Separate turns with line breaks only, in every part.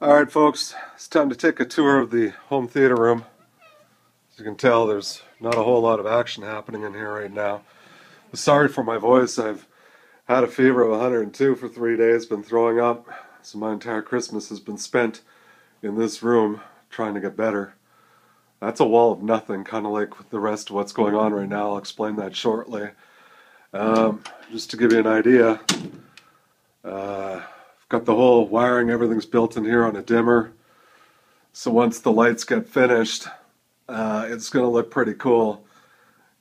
Alright folks, it's time to take a tour of the home theater room. As you can tell, there's not a whole lot of action happening in here right now. Sorry for my voice, I've had a fever of 102 for three days, been throwing up, so my entire Christmas has been spent in this room trying to get better. That's a wall of nothing, kind of like the rest of what's going on right now. I'll explain that shortly. Um, just to give you an idea, uh, Got the whole wiring, everything's built in here on a dimmer. So once the lights get finished, uh, it's going to look pretty cool.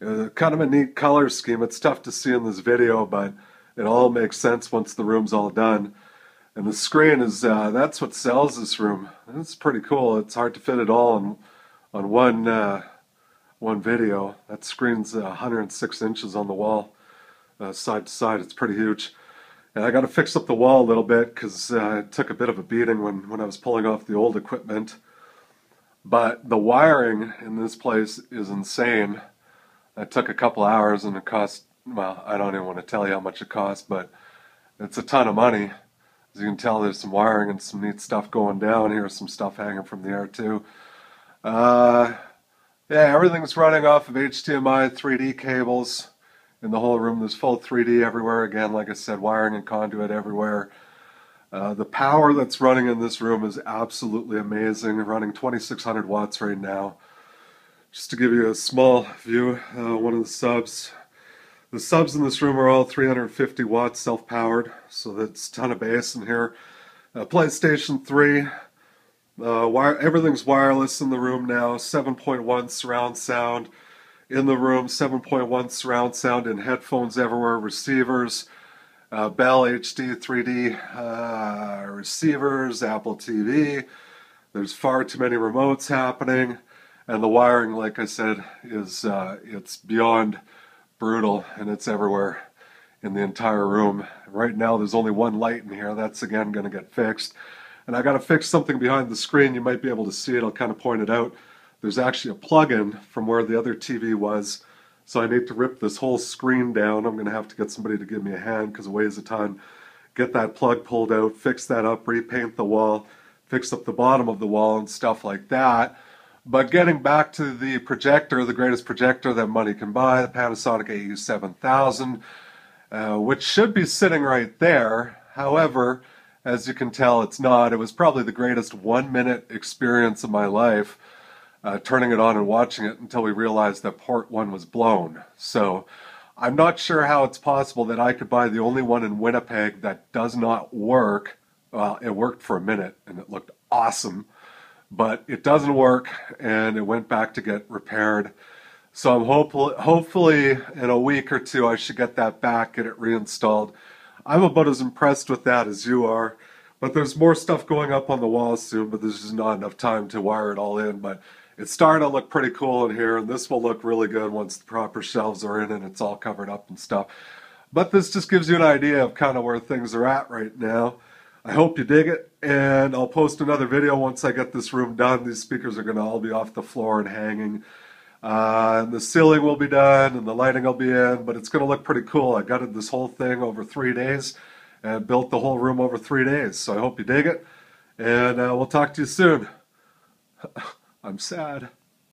Uh, kind of a neat color scheme. It's tough to see in this video, but it all makes sense once the room's all done. And the screen is, uh, that's what sells this room. It's pretty cool. It's hard to fit it all on, on one, uh, one video. That screen's 106 inches on the wall, uh, side to side. It's pretty huge. And I got to fix up the wall a little bit because uh, it took a bit of a beating when, when I was pulling off the old equipment. But the wiring in this place is insane. It took a couple hours and it cost, well, I don't even want to tell you how much it cost, but it's a ton of money. As you can tell, there's some wiring and some neat stuff going down here, some stuff hanging from the air too. Uh, yeah, everything's running off of HDMI 3D cables in the whole room. There's full 3D everywhere. Again, like I said, wiring and conduit everywhere. Uh, the power that's running in this room is absolutely amazing. Running 2600 watts right now. Just to give you a small view, uh, one of the subs. The subs in this room are all 350 watts self-powered, so that's a ton of bass in here. Uh, PlayStation 3, uh, wire, everything's wireless in the room now, 7.1 surround sound in the room, 7.1 surround sound and headphones everywhere, receivers, uh, Bell HD 3D uh, receivers, Apple TV. There's far too many remotes happening, and the wiring, like I said, is uh, it's beyond brutal, and it's everywhere in the entire room. Right now, there's only one light in here. That's again going to get fixed, and I got to fix something behind the screen. You might be able to see it. I'll kind of point it out. There's actually a plug-in from where the other TV was. So I need to rip this whole screen down. I'm going to have to get somebody to give me a hand because it weighs a ton. Get that plug pulled out, fix that up, repaint the wall, fix up the bottom of the wall and stuff like that. But getting back to the projector, the greatest projector that money can buy, the Panasonic AU7000, uh, which should be sitting right there. However, as you can tell, it's not. It was probably the greatest one minute experience of my life uh, turning it on and watching it until we realized that part one was blown. So I'm not sure how it's possible that I could buy the only one in Winnipeg that does not work. Well, it worked for a minute and it looked awesome, but it doesn't work and it went back to get repaired. So I'm hopefully, hopefully in a week or two I should get that back, get it reinstalled. I'm about as impressed with that as you are. But there's more stuff going up on the wall soon, but there's just not enough time to wire it all in. But it's starting to look pretty cool in here, and this will look really good once the proper shelves are in and it's all covered up and stuff. But this just gives you an idea of kind of where things are at right now. I hope you dig it, and I'll post another video once I get this room done. These speakers are going to all be off the floor and hanging. Uh, and the ceiling will be done, and the lighting will be in, but it's going to look pretty cool. I gutted this whole thing over three days and built the whole room over three days. So I hope you dig it, and uh, we'll talk to you soon. I'm sad.